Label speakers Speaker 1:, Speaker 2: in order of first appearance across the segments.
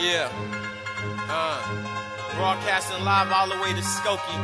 Speaker 1: Yeah. Uh, broadcasting live all the way to Skokie.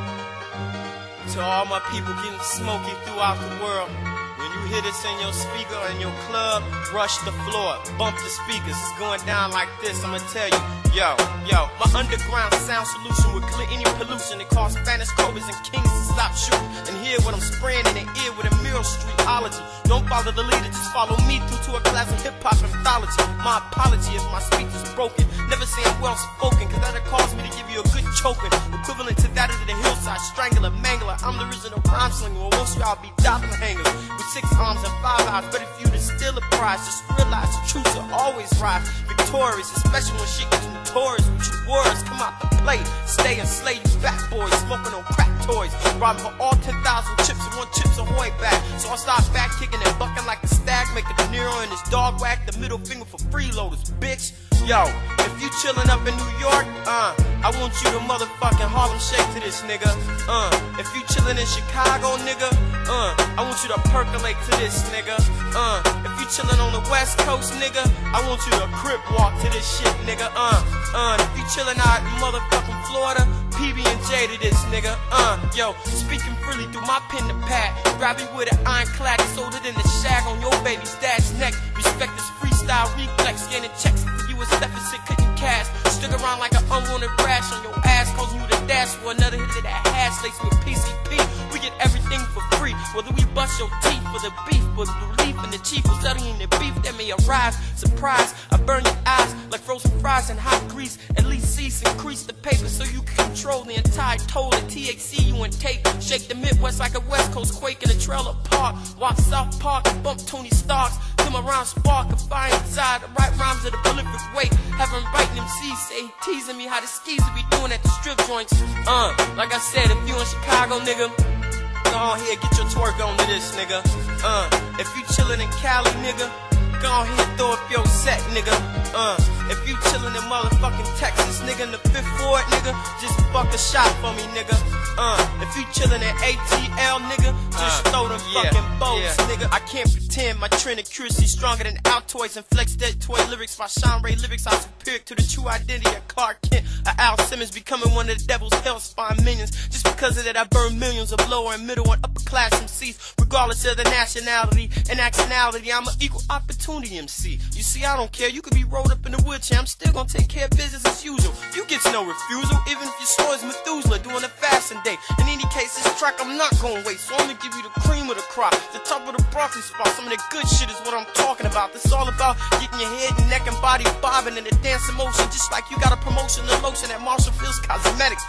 Speaker 1: To all my people getting smoky throughout the world. When you hear this in your speaker or in your club, brush the floor, bump the speakers. It's going down like this, I'ma tell you. Yo, yo, my underground sound solution would clear any pollution. It caused Spanish cobras and kings to stop shooting. And hear what I'm spraying in the ear with a Mill Streetology. Don't follow the leader, just follow me through to a class of hip hop anthology. My apology if my speech is broken. Never say I'm well spoken, cause that'll cause me to give you a good choking. Equivalent to that of the hillside strangler, mangler. I'm the original rhyme slinger. Well, most of y'all be doppelgangers with six arms and five eyes. But if you to steal a prize, just realize the truth will always rise. Victorious, especially when she gets notorious with your words. Come out the plate, stay and slay you fat boys, smoking on toys. Robbing for all 10,000 chips and one chips ahoy back. So I start back kicking and bucking like a stag, making De Niro and his dog whack the middle finger for Freeloadaz, bitch. Yo, if you chillin' up in New York, uh, I want you to motherfucking Harlem shake to this nigga. Uh, if you chillin' in Chicago, nigga, uh, I want you to percolate to this nigga. Uh, if you chillin' on the West Coast, nigga, I want you to crip walk to this shit, nigga. Uh, uh, if chillin' out in Florida, PB and J to this nigga. Uh, yo, speaking freely through my pen to pat. Grab you with an ironclad, older than the shag on your baby's dad's neck. Respect this freestyle reflex, getting checks you deficit, couldn't cash. Stick around like an unwanted rash on your ass, causing you to dash for another hit of that hash laced with PCP. We get everything for free, whether we bust your teeth for the beef, for the relief and the chief, or studying the beef that may arise. Surprise, I burn your eyes like frozen fries in hot grease. At least cease, increase the paper so you can control the entire toll of THC you and tape. Shake the Midwest like a West Coast quake in a trailer park. Walk South Park and bump Tony Starks. Come around, spark a fire inside. The right rhymes of the prolific weight. Having biting MCs say teasing me how the skis be doing at the strip joints. Uh, like I said, if you in Chicago, nigga. Go on here, get your twerk on to this, nigga. Uh, if you chillin' in Cali, nigga, go on here, throw up your set, nigga. Uh, if you chillin' in motherfucking Texas, nigga, in the fifth ward, nigga, just fuck a shot for me, nigga. Uh, if you chillin' in ATL, nigga, just
Speaker 2: Uh,
Speaker 1: throw them
Speaker 2: yeah,
Speaker 1: fucking bows,
Speaker 2: yeah.
Speaker 1: nigga. I can't pretend my trend accuracy stronger than Altoids and Flex Dead Toy lyrics. My Sean Ray lyrics are superior to the true identity of Clark Kent. Or Al Simmons becoming one of the devil's hell spawn minions. Just because of that, I burn millions of lower and middle and upper class MCs, regardless of the nationality and nationality. I'm an equal opportunity MC. You see, I don't care. You could be rolled up in a wheelchair. I'm still gonna take care of business as usual. You get no refusal, even if your story's Methuselah doing a fasting day. In any case, this track I'm not gonna waste. So I'm gonna give you the cream of the crop, the top of the broccoli spot. Some of the good shit is what I'm talking about. This all about getting your head and neck and body bobbing in a dancing motion, just like you got a promotion and lotion at Marshall Fields Cosmetics.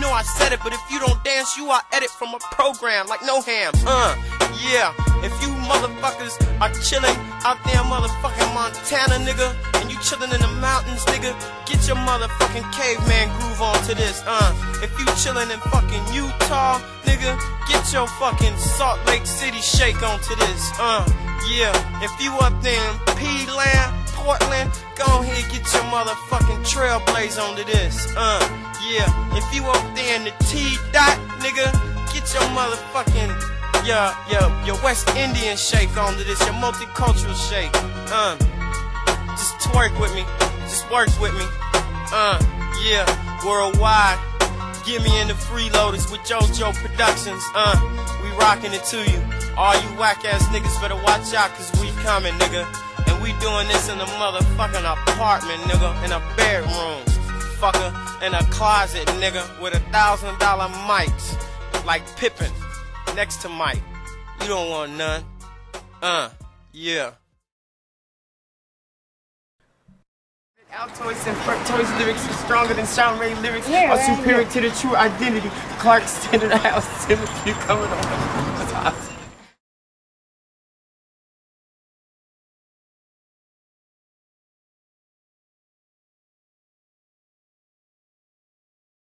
Speaker 1: Know I said it, but if you don't dance, you are edit from a program like No Ham. Uh, yeah. If you motherfuckers are chilling out there in motherfucking Montana, nigga, and you chilling in the mountains, nigga, get your motherfucking caveman groove on to this. Uh, if you chilling in fucking Utah, nigga, get your fucking Salt Lake City shake on to this. Uh, yeah. If you up there in P-Land, Portland, go ahead get your motherfucking trailblaze onto this. Uh, yeah. If you up there in the T-Dot, nigga, get your motherfucking your your your West Indian shake onto this, your multicultural shake. Uh, just twerk with me, just work with me. Uh, yeah, worldwide. Gimme in the Freeloadaz with JoJo Productions. Uh, we rocking it to you. All you whack ass niggas better watch out, cause we coming, nigga. And we doing this in a motherfucking apartment, nigga, in a bedroom. Fucker, in a closet, nigga, with a thousand dollar mics. Like Pippen, next to Mike. You don't want none. Uh, yeah. Altoids and Fructoids lyrics are stronger than Sean Ray lyrics
Speaker 3: Yeah,
Speaker 1: are
Speaker 3: right
Speaker 1: superior to the true identity. Clark Standard House Timothy coming on.